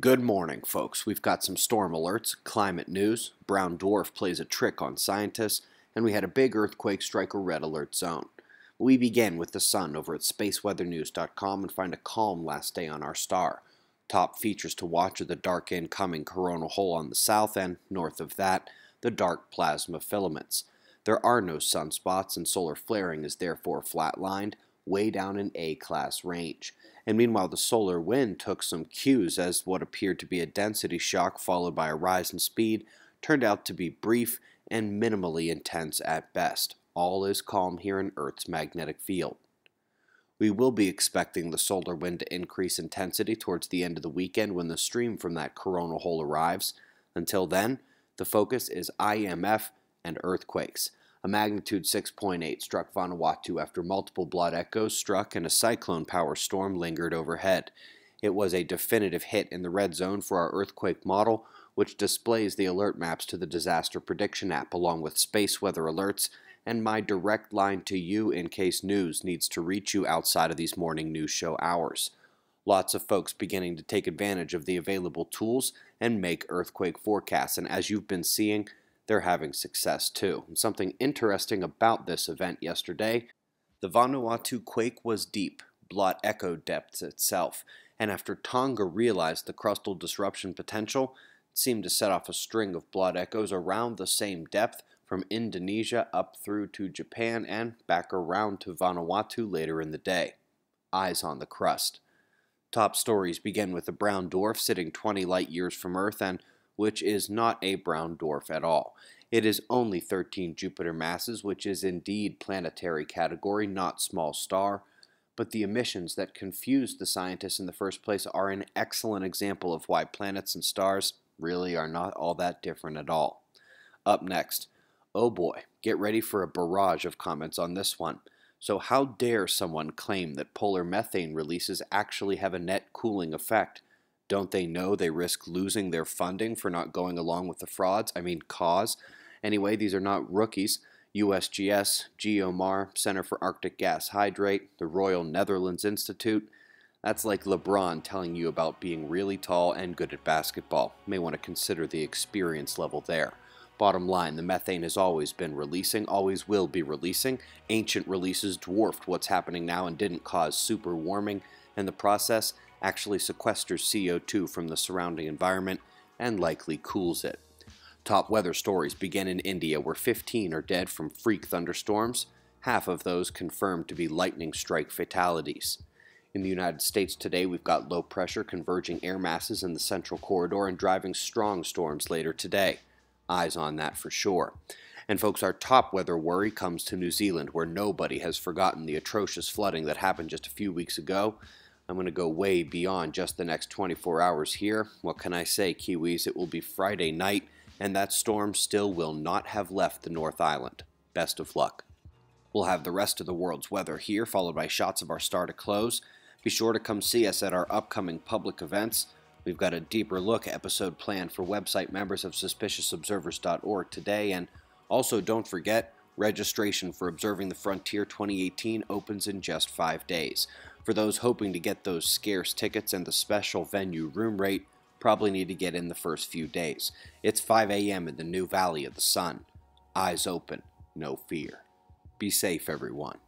Good morning, folks. We've got some storm alerts, climate news, brown dwarf plays a trick on scientists, and we had a big earthquake strike a red alert zone. We begin with the sun over at spaceweathernews.com and find a calm last day on our star. Top features to watch are the dark incoming coronal hole on the south and, north of that, the dark plasma filaments. There are no sunspots, and solar flaring is therefore flatlined, way down in A class range and meanwhile the solar wind took some cues as what appeared to be a density shock followed by a rise in speed turned out to be brief and minimally intense at best. All is calm here in Earth's magnetic field. We will be expecting the solar wind to increase intensity towards the end of the weekend when the stream from that coronal hole arrives. Until then, the focus is IMF and earthquakes. A magnitude 6.8 struck Vanuatu after multiple blot echoes struck and a cyclone power storm lingered overhead. It was a definitive hit in the red zone for our earthquake model, which displays the alert maps to the disaster prediction app along with space weather alerts and my direct line to you in case news needs to reach you outside of these morning news show hours. Lots of folks beginning to take advantage of the available tools and make earthquake forecasts, and as you've been seeing, they're having success too. And something interesting about this event yesterday the Vanuatu quake was deep, blot echoed depths itself, and after Tonga realized the crustal disruption potential, it seemed to set off a string of blot echoes around the same depth from Indonesia up through to Japan and back around to Vanuatu later in the day. Eyes on the crust. Top stories begin with the brown dwarf sitting 20 light years from Earth and which is not a brown dwarf at all. It is only 13 Jupiter masses, which is indeed planetary category, not small star. But the emissions that confused the scientists in the first place are an excellent example of why planets and stars really are not all that different at all. Up next, oh boy, get ready for a barrage of comments on this one. So, how dare someone claim that polar methane releases actually have a net cooling effect? Don't they know they risk losing their funding for not going along with the frauds? I mean, cause. Anyway, these are not rookies. USGS, GEOMAR, Center for Arctic Gas Hydrate, the Royal Netherlands Institute. That's like LeBron telling you about being really tall and good at basketball. You may want to consider the experience level there. Bottom line, the methane has always been releasing, always will be releasing. Ancient releases dwarfed what's happening now and didn't cause super warming. In the process, actually sequesters CO2 from the surrounding environment and likely cools it. Top weather stories begin in India, where 15 are dead from freak thunderstorms, half of those confirmed to be lightning strike fatalities. In the United States today, we've got low pressure converging air masses in the central corridor and driving strong storms later today. Eyes on that for sure. And folks, our top weather worry comes to New Zealand, where nobody has forgotten the atrocious flooding that happened just a few weeks ago I'm going to go way beyond just the next 24 hours here. What can I say, Kiwis? It will be Friday night, and that storm still will not have left the North Island. Best of luck. We'll have the rest of the world's weather here, followed by shots of our star to close. Be sure to come see us at our upcoming public events. We've got a deeper look episode planned for website members of suspiciousobservers.org today, and also don't forget, registration for Observing the Frontier 2018 opens in just five days. For those hoping to get those scarce tickets and the special venue room rate, probably need to get in the first few days. It's 5 a.m. in the new Valley of the Sun. Eyes open, no fear. Be safe, everyone.